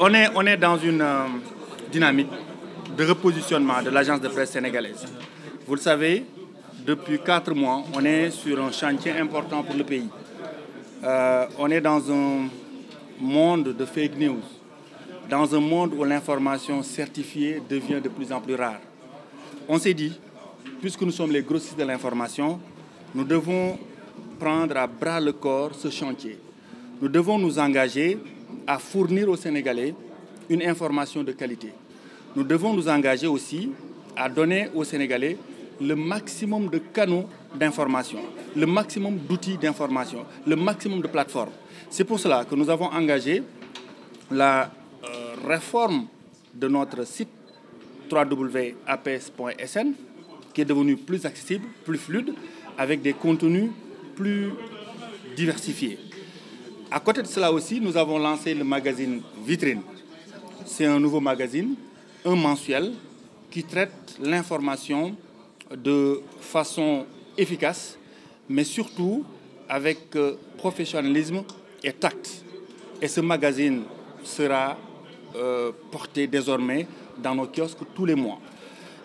on est, on est dans une euh, dynamique de repositionnement de l'agence de presse sénégalaise. Vous le savez, depuis quatre mois, on est sur un chantier important pour le pays. Euh, on est dans un monde de fake news, dans un monde où l'information certifiée devient de plus en plus rare. On s'est dit, puisque nous sommes les grossistes de l'information, nous devons prendre à bras le corps ce chantier. Nous devons nous engager à fournir aux Sénégalais une information de qualité. Nous devons nous engager aussi à donner aux Sénégalais le maximum de canaux d'information, le maximum d'outils d'information, le maximum de plateformes. C'est pour cela que nous avons engagé la euh, réforme de notre site www.aps.sn qui est devenu plus accessible, plus fluide, avec des contenus plus diversifiés. À côté de cela aussi, nous avons lancé le magazine Vitrine. C'est un nouveau magazine, un mensuel, qui traite l'information de façon efficace, mais surtout avec euh, professionnalisme et tact. Et ce magazine sera euh, porté désormais dans nos kiosques tous les mois.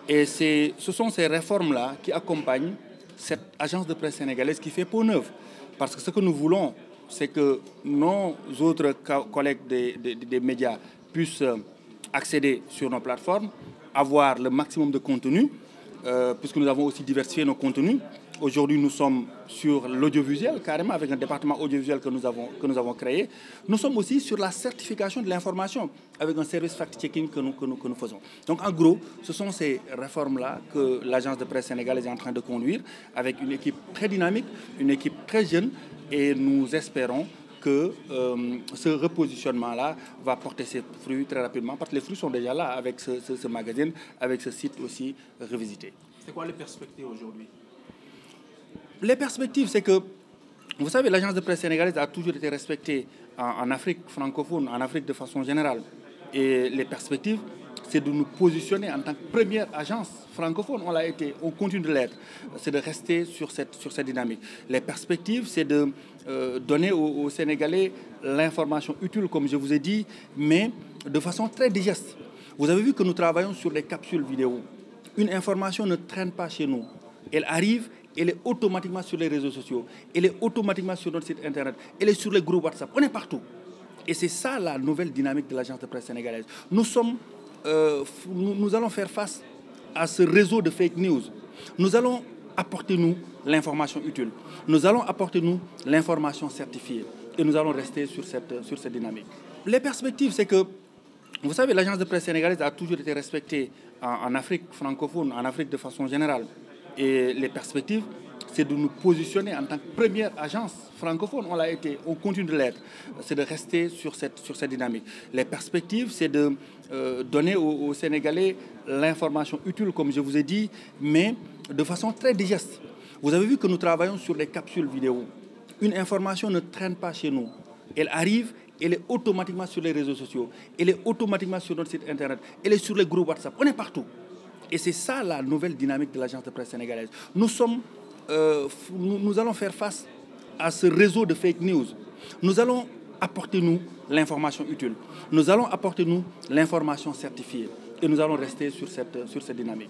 Et ce sont ces réformes-là qui accompagnent cette agence de presse sénégalaise qui fait peau neuve. Parce que ce que nous voulons, c'est que nos autres collègues des, médias puissent euh, accéder sur nos plateformes, avoir le maximum de contenu, euh, puisque nous avons aussi diversifié nos contenus. Aujourd'hui, nous sommes sur l'audiovisuel, carrément, avec un département audiovisuel que nous, avons, que nous avons créé. Nous sommes aussi sur la certification de l'information, avec un service fact-checking que nous, que, nous, que nous faisons. Donc, en gros, ce sont ces réformes-là que l'agence de presse sénégalaise est en train de conduire, avec une équipe très dynamique, une équipe très jeune, et nous espérons que euh, ce repositionnement-là va porter ses fruits très rapidement, parce que les fruits sont déjà là avec ce, magazine, avec ce site aussi revisité. C'est quoi les perspectives aujourd'hui? Les perspectives, c'est que, vous savez, l'agence de presse sénégalaise a toujours été respectée en Afrique francophone, en Afrique de façon générale. Et les perspectives, c'est de nous positionner en tant que première agence francophone. On l'a été, on continue de l'être. C'est de rester sur cette, sur cette dynamique. Les perspectives, c'est de euh, donner aux, Sénégalais l'information utile, comme je vous ai dit, mais de façon très digeste. Vous avez vu que nous travaillons sur les capsules vidéo. Une information ne traîne pas chez nous. Elle arrive, elle est automatiquement sur les réseaux sociaux, elle est automatiquement sur notre site internet, elle est sur les groupes WhatsApp. On est partout. Et c'est ça la nouvelle dynamique de l'agence de presse sénégalaise. Nous sommes euh, nous, allons faire face à ce réseau de fake news. Nous allons apporter, nous, l'information utile. Nous allons apporter, nous, l'information certifiée. Et nous allons rester sur cette, sur cette dynamique. Les perspectives, c'est que, vous savez, l'agence de presse sénégalaise a toujours été respectée en Afrique francophone, en Afrique de façon générale. Et les perspectives, c'est de nous positionner en tant que première agence francophone. On l'a été, on continue de l'être. C'est de rester sur cette, sur cette dynamique. Les perspectives, c'est de euh, donner aux, Sénégalais l'information utile, comme je vous ai dit, mais de façon très digeste. Vous avez vu que nous travaillons sur les capsules vidéo. Une information ne traîne pas chez nous. Elle arrive, elle est automatiquement sur les réseaux sociaux, elle est automatiquement sur notre site internet, elle est sur les groupes WhatsApp. On est partout. Et c'est ça la nouvelle dynamique de l'agence de presse sénégalaise. Nous sommes euh, nous, allons faire face à ce réseau de fake news. Nous allons apporter, nous, l'information utile. Nous allons apporter, nous, l'information certifiée. Et nous allons rester sur cette, sur cette dynamique.